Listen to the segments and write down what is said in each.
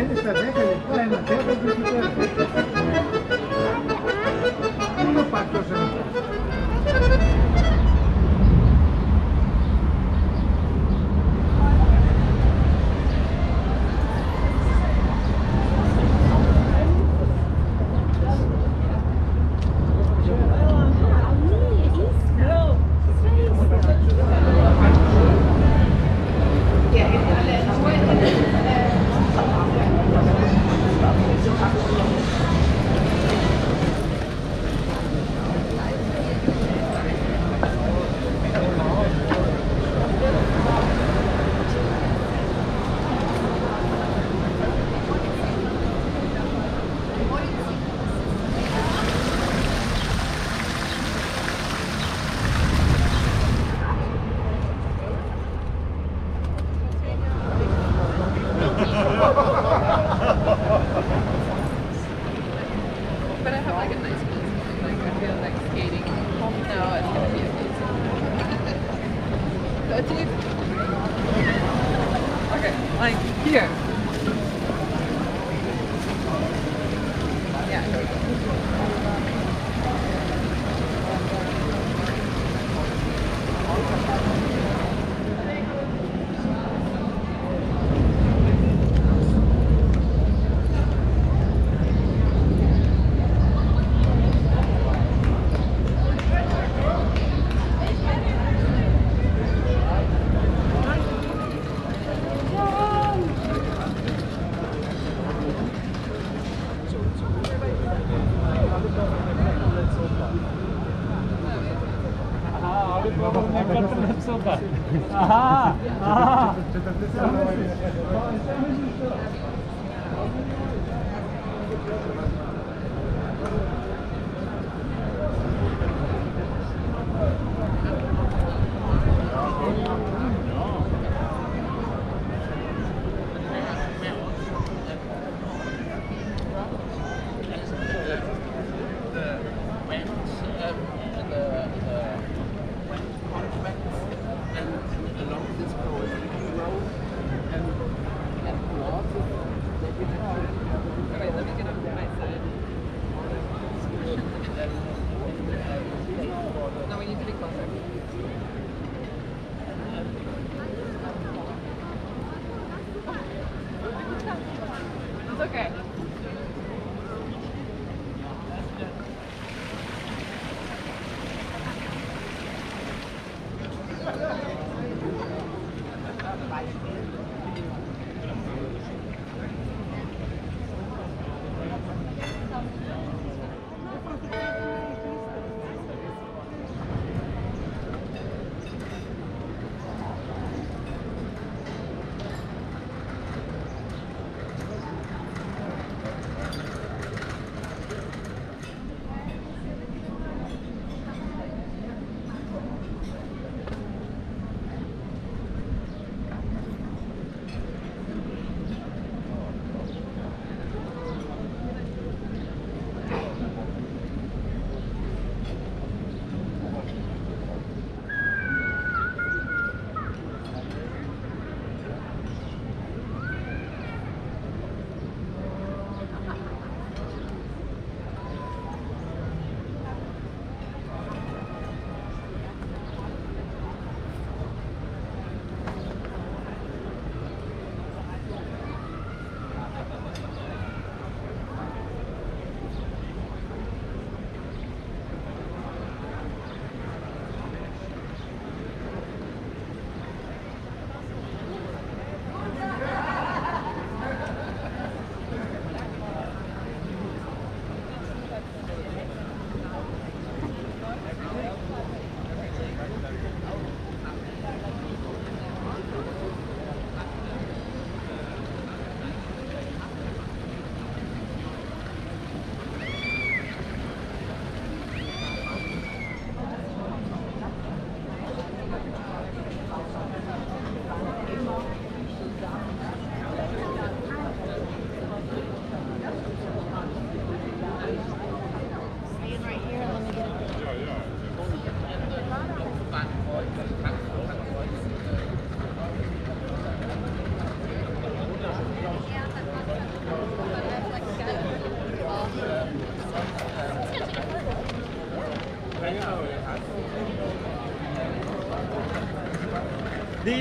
ainda está bem? Aha,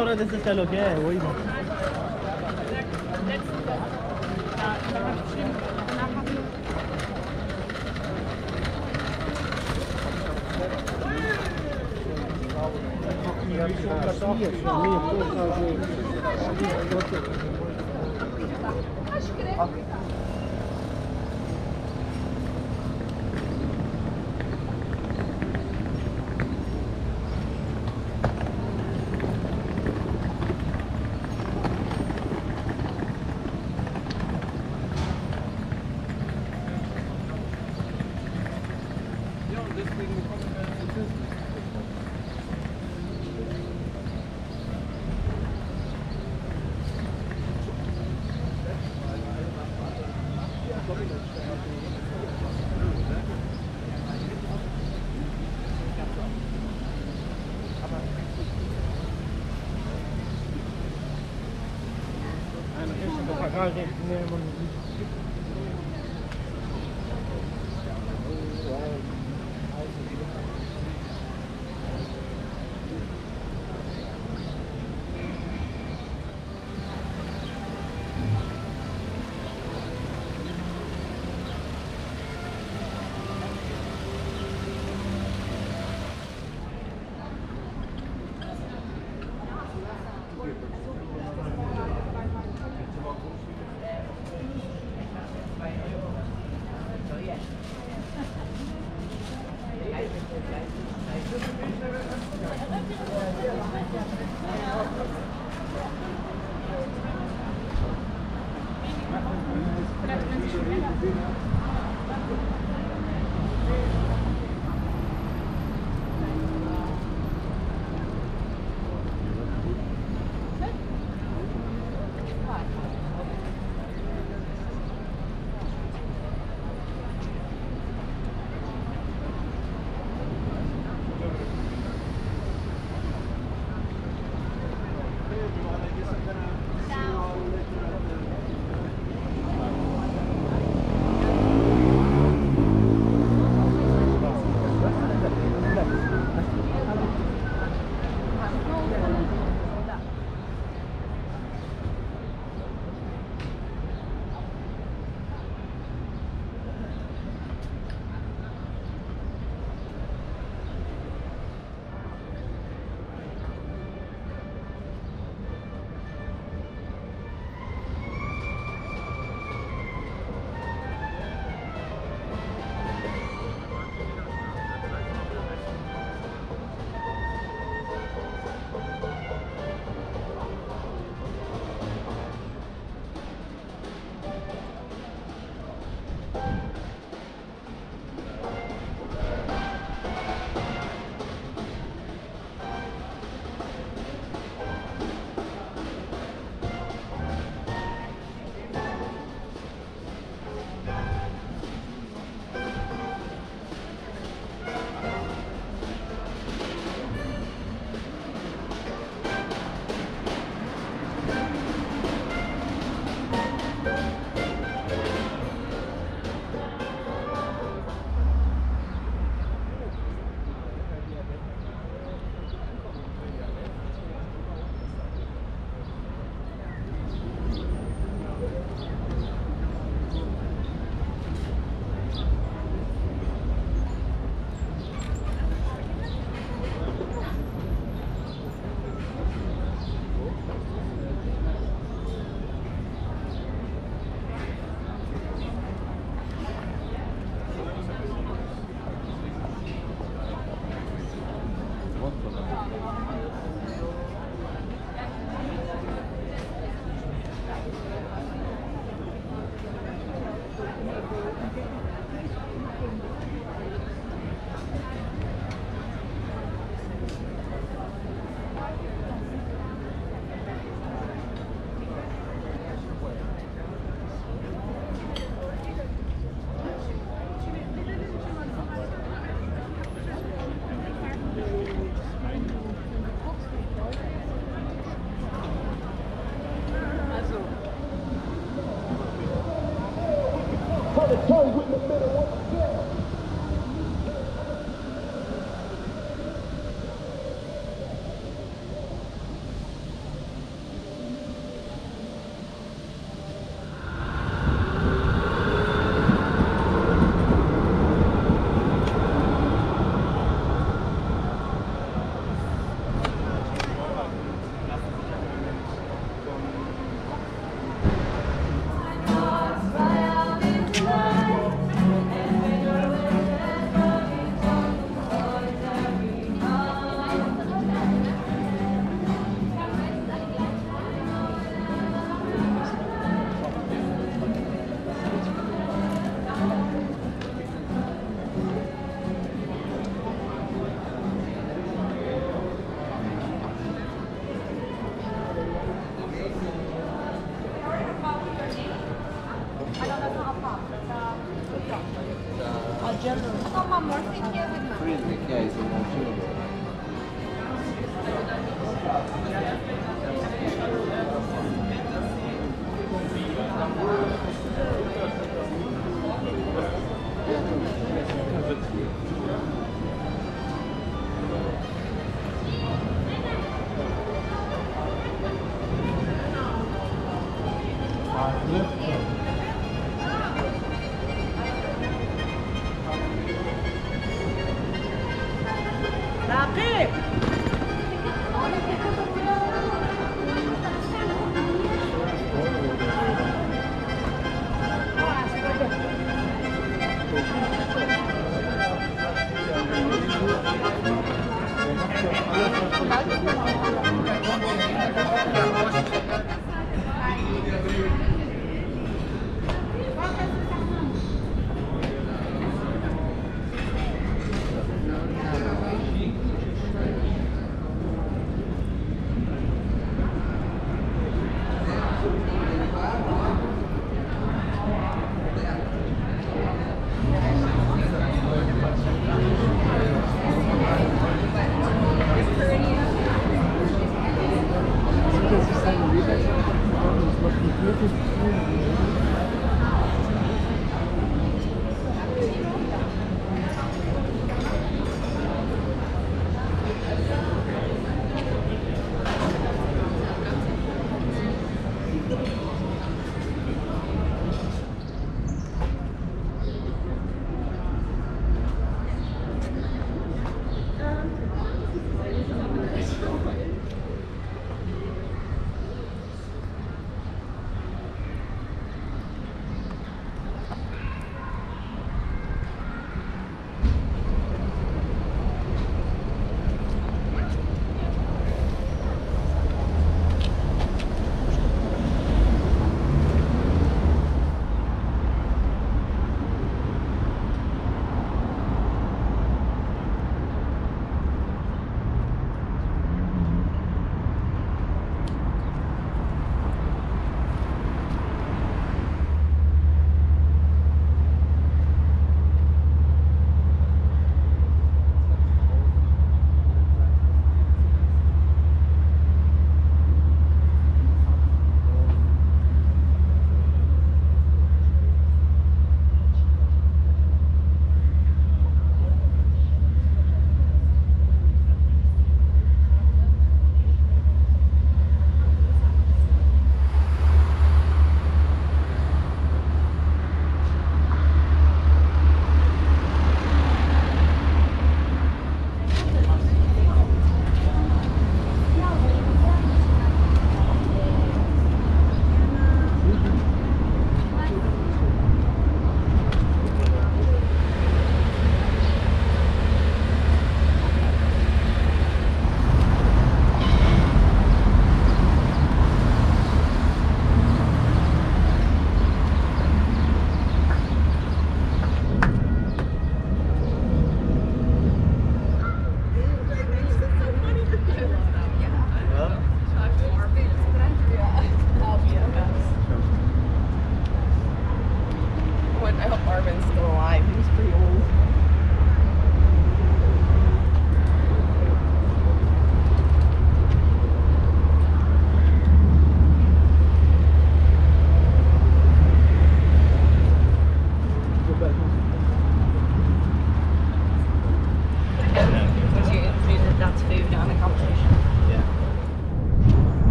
हो रहा है जैसे चलो क्या है वही बात। Roger.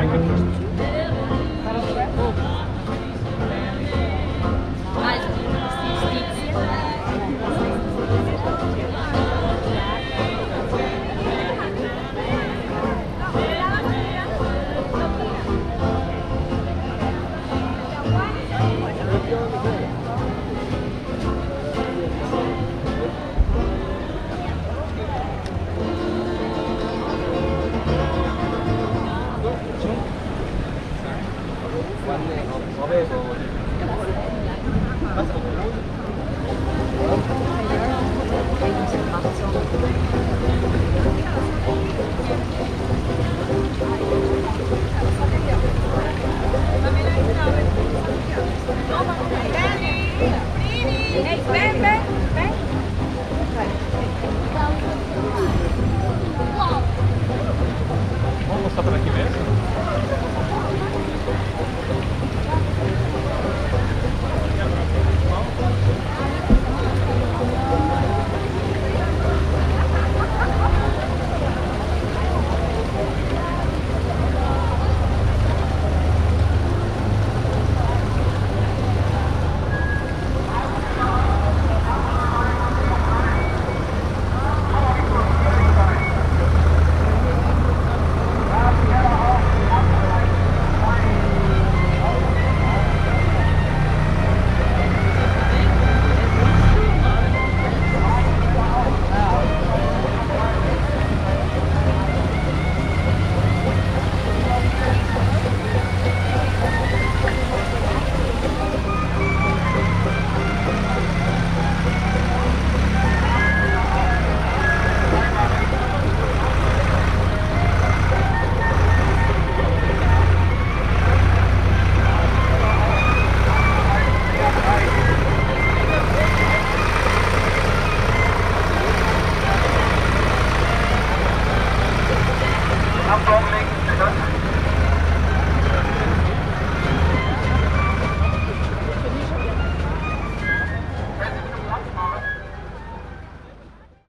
Microsoft.